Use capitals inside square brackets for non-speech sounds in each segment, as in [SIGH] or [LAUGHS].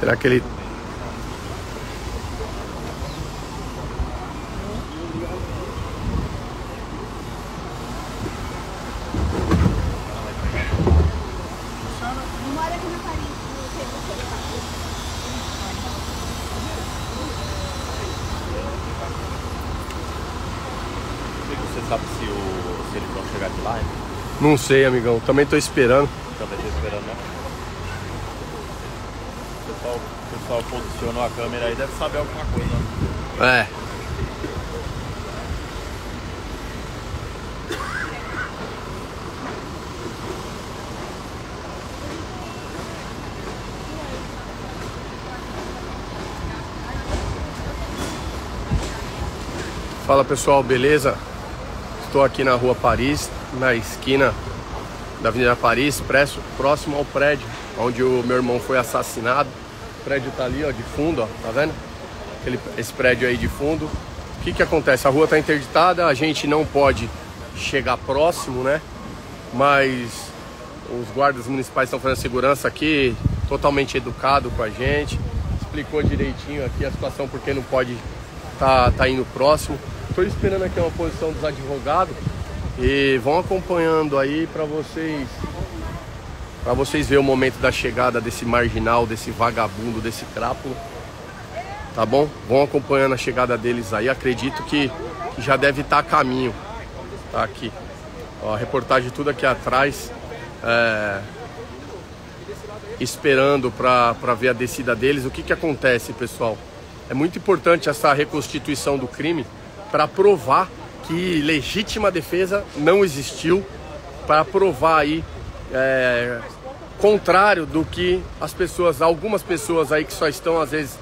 Será que ele. Você sabe se, o, se eles vão chegar de lá? hein? Não sei, amigão. Também tô esperando. Também tô esperando, né? Pessoal, o pessoal posicionou a câmera aí, deve saber alguma coisa. né? É. Fala pessoal, beleza? Estou aqui na rua Paris, na esquina da Avenida Paris, próximo ao prédio onde o meu irmão foi assassinado. O prédio tá ali, ó, de fundo, ó, tá vendo? Aquele, esse prédio aí de fundo. O que que acontece? A rua tá interditada, a gente não pode chegar próximo, né? Mas os guardas municipais estão fazendo segurança aqui, totalmente educado com a gente. Explicou direitinho aqui a situação porque não pode tá, tá indo próximo. Estou esperando aqui uma posição dos advogados e vão acompanhando aí para vocês para vocês verem o momento da chegada desse marginal, desse vagabundo, desse crápulo. Tá bom? Vão acompanhando a chegada deles aí. Acredito que, que já deve estar a caminho. Tá aqui. Ó, a reportagem tudo aqui atrás. É, esperando para ver a descida deles. O que, que acontece, pessoal? É muito importante essa reconstituição do crime para provar que legítima defesa não existiu, para provar aí é, contrário do que as pessoas, algumas pessoas aí que só estão às vezes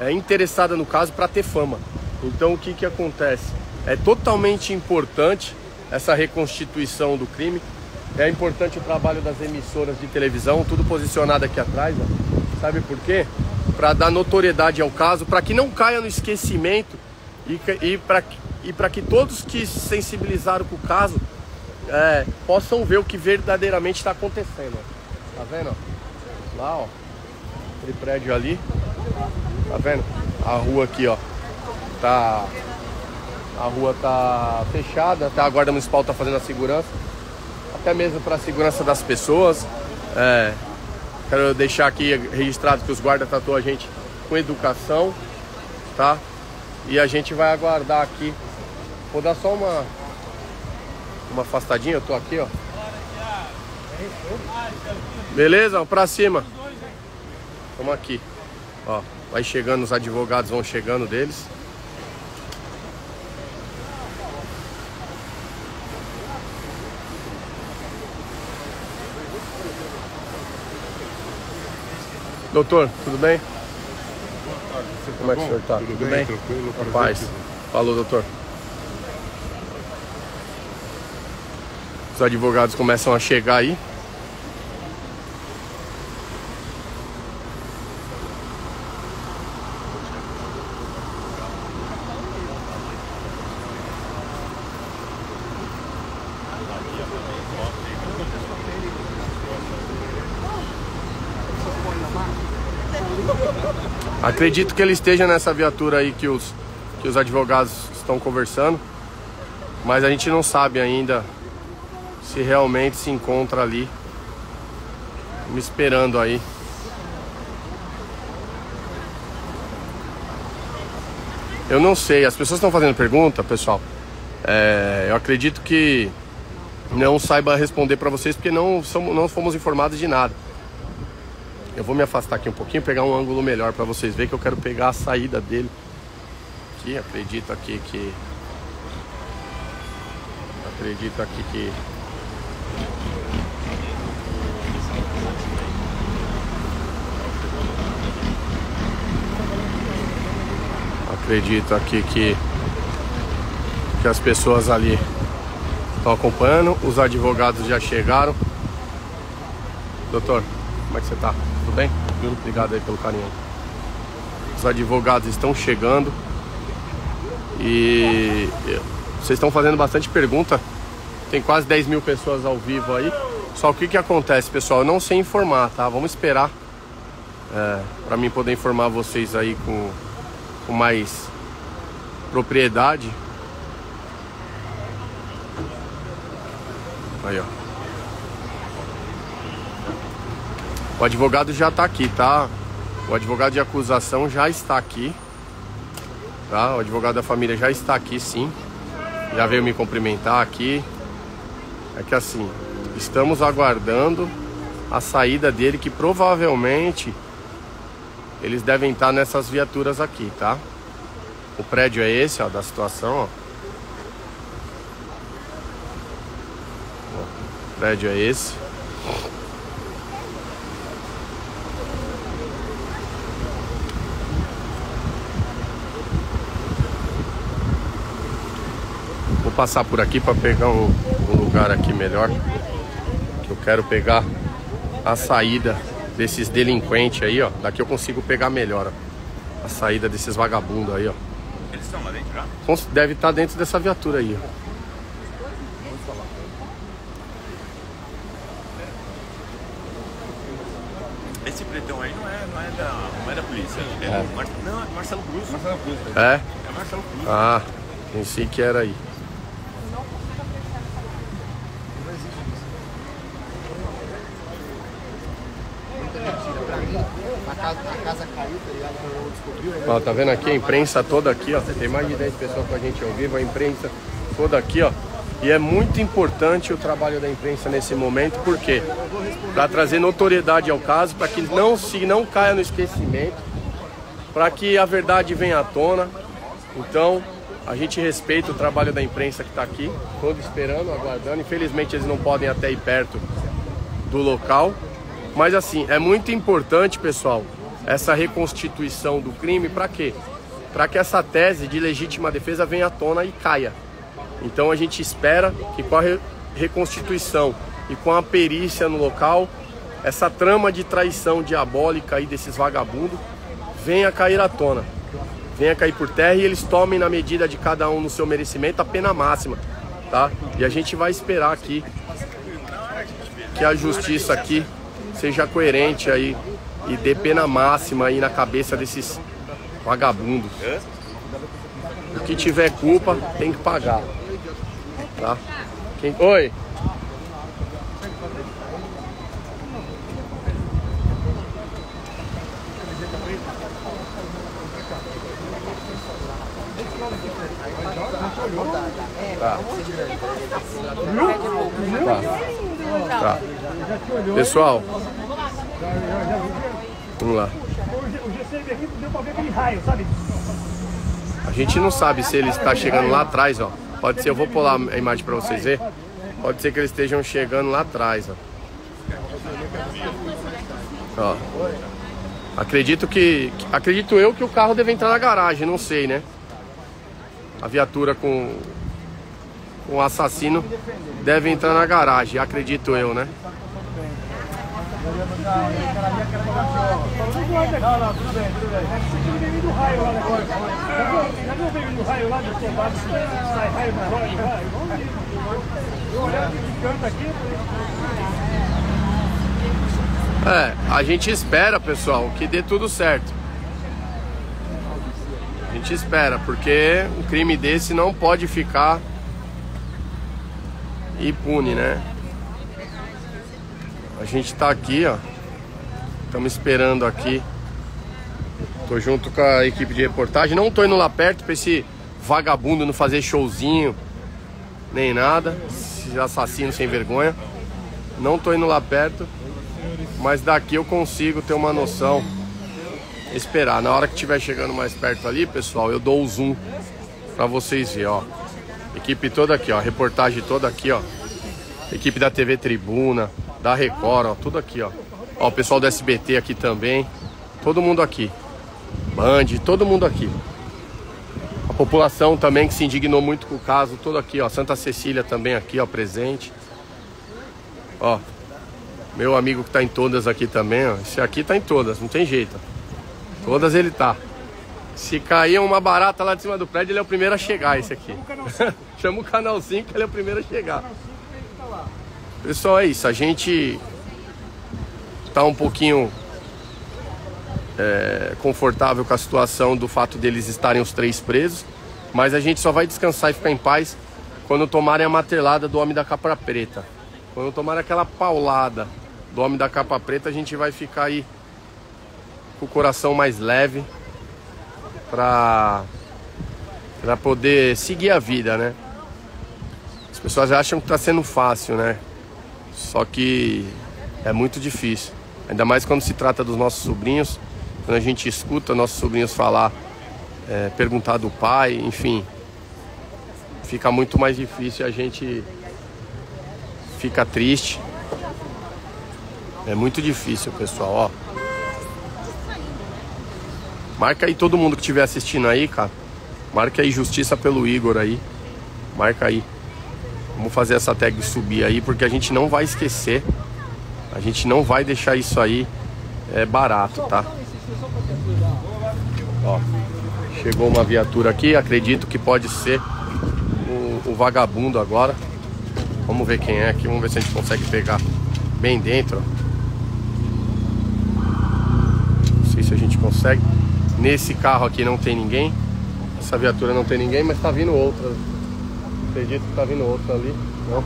é, interessadas no caso para ter fama. Então o que, que acontece? É totalmente importante essa reconstituição do crime. É importante o trabalho das emissoras de televisão, tudo posicionado aqui atrás. Ó. Sabe por quê? Para dar notoriedade ao caso, para que não caia no esquecimento e, e para e que todos que se sensibilizaram com o caso é, possam ver o que verdadeiramente está acontecendo. Tá vendo? Lá, ó. Aquele prédio ali. Tá vendo? A rua aqui, ó. Tá. A rua tá fechada, até a guarda municipal tá fazendo a segurança. Até mesmo para a segurança das pessoas. É, quero deixar aqui registrado que os guardas tratou a gente com educação, tá? E a gente vai aguardar aqui. Vou dar só uma uma afastadinha, eu tô aqui, ó. Beleza? Pra cima. Vamos aqui. Ó, vai chegando, os advogados vão chegando deles. Doutor, tudo bem? Como é que o senhor tá? Tudo, bem? Tranquilo? Paz. Falou, doutor. Os advogados começam a chegar aí. Acredito que ele esteja nessa viatura aí que os, que os advogados estão conversando, mas a gente não sabe ainda se realmente se encontra ali, me esperando aí. Eu não sei, as pessoas estão fazendo pergunta, pessoal. É, eu acredito que não saiba responder para vocês porque não, somos, não fomos informados de nada. Eu vou me afastar aqui um pouquinho, pegar um ângulo melhor para vocês verem que eu quero pegar a saída dele. Aqui, acredito aqui que. Acredito aqui que. Acredito aqui que. Que as pessoas ali estão acompanhando, os advogados já chegaram. Doutor, como é que você tá? Tudo bem? Obrigado aí pelo carinho. Os advogados estão chegando e vocês estão fazendo bastante pergunta. Tem quase 10 mil pessoas ao vivo aí. Só o que que acontece, pessoal? Eu não sei informar, tá? Vamos esperar É, para mim poder informar vocês aí com, com mais propriedade. Aí, ó. O advogado já tá aqui, tá? O advogado de acusação já está aqui. Tá? O advogado da família já está aqui, sim. Já veio me cumprimentar aqui. É que assim, estamos aguardando a saída dele, que provavelmente eles devem estar nessas viaturas aqui, tá? O prédio é esse, ó, da situação, ó. O prédio é esse. Passar por aqui para pegar um, um lugar aqui melhor. Que eu quero pegar a saída desses delinquentes aí, ó. Daqui eu consigo pegar melhor, ó. A saída desses vagabundos aí, ó. Eles estão lá dentro já? Deve estar dentro dessa viatura aí, ó. Esse pretão aí não é, não é, da, não é da polícia. É, do Mar... Não, é Marcelo Cruz. Marcelo Cruz. É? É Marcelo Cruz. Ah, pensei que era aí. A casa, a casa caiu, tá ligado? Descobriu, né? Ó, tá vendo aqui a imprensa toda aqui, ó. Tem mais de 10 pessoas com a gente ao vivo, a imprensa toda aqui, ó. E é muito importante o trabalho da imprensa nesse momento, por quê? Para trazer notoriedade ao caso, para que não se não caia no esquecimento, para que a verdade venha à tona. Então, a gente respeita o trabalho da imprensa que está aqui, todos esperando, aguardando. Infelizmente, eles não podem até ir perto do local. Mas assim, é muito importante, pessoal, essa reconstituição do crime para quê? Para que essa tese de legítima defesa venha à tona e caia. Então a gente espera que com a re- reconstituição e com a perícia no local, essa trama de traição diabólica aí desses vagabundos venha cair à tona. Venha cair por terra e eles tomem na medida de cada um no seu merecimento a pena máxima, tá? E a gente vai esperar aqui que a justiça aqui seja coerente aí e dê pena máxima aí na cabeça desses vagabundos. O que tiver culpa tem que pagar. Tá? Quem... Oi! Tá. Tá. Tá. Pessoal, vamos lá. Ver? A gente não sabe se ele está chegando lá atrás, ó. Pode ser, eu vou pular a imagem para vocês verem. Pode ser que eles estejam chegando lá atrás, ó. Ó. Acredito que, acredito eu que o carro deve entrar na garagem, não sei, né? A viatura com o assassino deve entrar na garagem, acredito eu, né? Tudo bem, tudo bem. Você raio lá o raio lá? Sai raio aqui, É, a gente espera, pessoal, que dê tudo certo. A gente espera, porque um crime desse não pode ficar impune, né? A gente tá aqui, ó. Estamos esperando aqui. Tô junto com a equipe de reportagem. Não tô indo lá perto pra esse vagabundo não fazer showzinho, nem nada. Esse assassino sem vergonha. Não tô indo lá perto. Mas daqui eu consigo ter uma noção. Esperar. Na hora que estiver chegando mais perto ali, pessoal, eu dou o zoom pra vocês verem, ó. Equipe toda aqui, ó. Reportagem toda aqui, ó. Equipe da TV Tribuna, da Record, ó. Tudo aqui, ó. Ó, o pessoal do SBT aqui também. Todo mundo aqui. Band, todo mundo aqui. A população também que se indignou muito com o caso, todo aqui, ó. Santa Cecília também aqui, ó, presente. Ó, meu amigo que tá em todas aqui também, ó. Esse aqui tá em todas, não tem jeito. Todas ele tá. Se cair uma barata lá de cima do prédio, ele é o primeiro a chegar, esse aqui. Chama o canal 5, [LAUGHS] ele é o primeiro a chegar. Pessoal, é isso. A gente tá um pouquinho é, confortável com a situação do fato deles estarem os três presos, mas a gente só vai descansar e ficar em paz quando tomarem a martelada do homem da capa preta. Quando tomarem aquela paulada do homem da capa preta, a gente vai ficar aí com o coração mais leve para para poder seguir a vida, né? As pessoas acham que está sendo fácil, né? Só que é muito difícil. Ainda mais quando se trata dos nossos sobrinhos, quando a gente escuta nossos sobrinhos falar, é, perguntar do pai, enfim, fica muito mais difícil a gente fica triste. É muito difícil, pessoal, ó. Marca aí todo mundo que estiver assistindo aí, cara. Marca aí Justiça pelo Igor aí. Marca aí. Vamos fazer essa tag subir aí, porque a gente não vai esquecer. A gente não vai deixar isso aí é, barato, tá? Ó, chegou uma viatura aqui, acredito que pode ser o, o vagabundo agora. Vamos ver quem é aqui, vamos ver se a gente consegue pegar bem dentro. Não sei se a gente consegue. Nesse carro aqui não tem ninguém. Essa viatura não tem ninguém, mas tá vindo outra. Acredito que tá vindo outra ali. Não.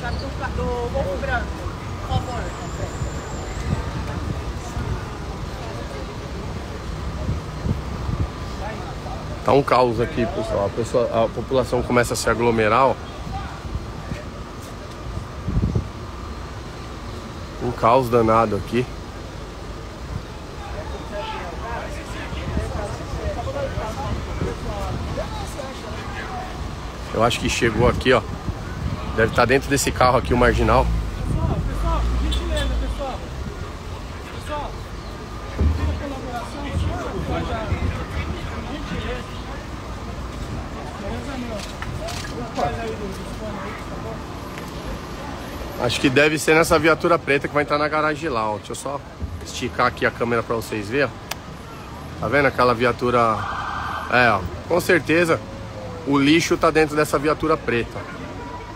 Chave do, do Branco. Tá um caos aqui, pessoal. A, pessoa, a população começa a se aglomerar, ó. Um caos danado aqui. Eu acho que chegou aqui, ó. Deve estar dentro desse carro aqui, o marginal. Pessoal, pessoal, por gentileza, pessoal. Pessoal, colaboração, por gentileza. Acho que deve ser nessa viatura preta que vai entrar na garagem lá, ó. Deixa eu só esticar aqui a câmera para vocês verem. Tá vendo aquela viatura? É, ó. Com certeza o lixo tá dentro dessa viatura preta.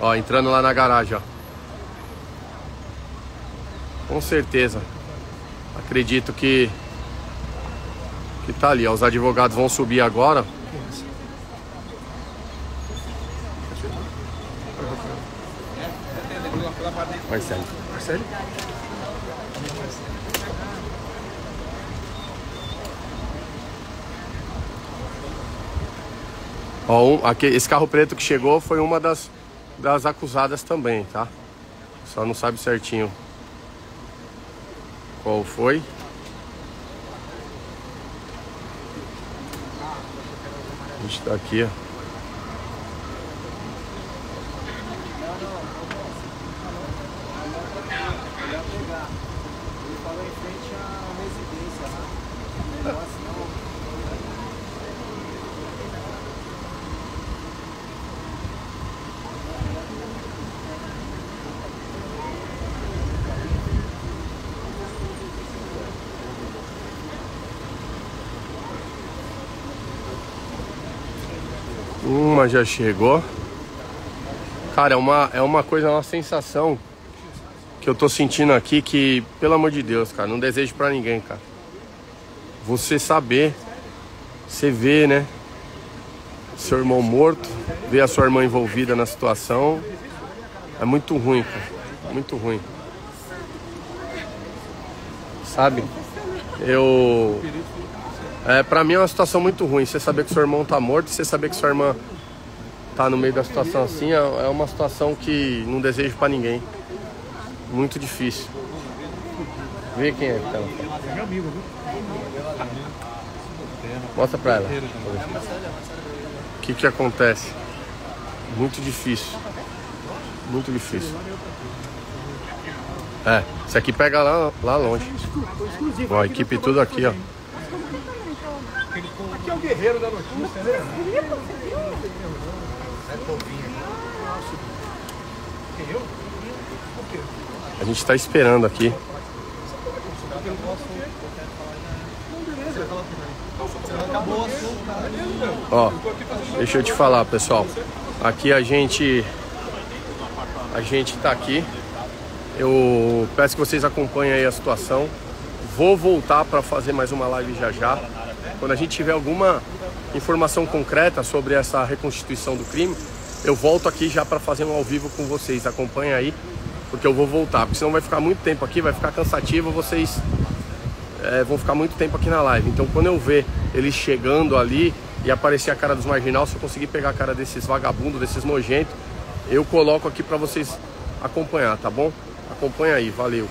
Ó, entrando lá na garagem, ó. Com certeza. Acredito que que tá ali, ó. Os advogados vão subir agora. Marcelo. Marcelo? Ó, um, aqui, esse carro preto que chegou foi uma das, das acusadas também, tá? Só não sabe certinho qual foi. A gente tá aqui, ó. Ele falou em frente à residência lá. Negócio não. Uma já chegou. Cara, é uma, é uma coisa, é uma sensação que eu tô sentindo aqui que, pelo amor de Deus, cara, não desejo pra ninguém, cara. Você saber, você vê, né? Seu irmão morto, ver a sua irmã envolvida na situação. É muito ruim, cara. Muito ruim. Sabe? Eu. É, pra mim é uma situação muito ruim. Você saber que seu irmão tá morto, você saber que sua irmã tá no meio da situação assim, é é uma situação que não desejo pra ninguém. Muito difícil. Vê quem é que tá lá. É? Mostra pra ela. O que que acontece? Muito difícil. Muito difícil. É, isso aqui pega lá, lá longe. Ó, a equipe tudo aqui, ó. Aqui é o guerreiro da notícia, né? Quem eu? O quê? A gente tá esperando aqui. Ó, deixa eu te falar, pessoal. Aqui a gente a gente tá aqui. Eu peço que vocês acompanhem aí a situação. Vou voltar para fazer mais uma live já já. Quando a gente tiver alguma informação concreta sobre essa reconstituição do crime, eu volto aqui já para fazer um ao vivo com vocês. Acompanha aí, porque eu vou voltar. Porque senão vai ficar muito tempo aqui, vai ficar cansativo. Vocês é, vão ficar muito tempo aqui na live. Então, quando eu ver eles chegando ali e aparecer a cara dos marginal, se eu conseguir pegar a cara desses vagabundos, desses nojentos, eu coloco aqui para vocês acompanhar, tá bom? Acompanha aí, valeu.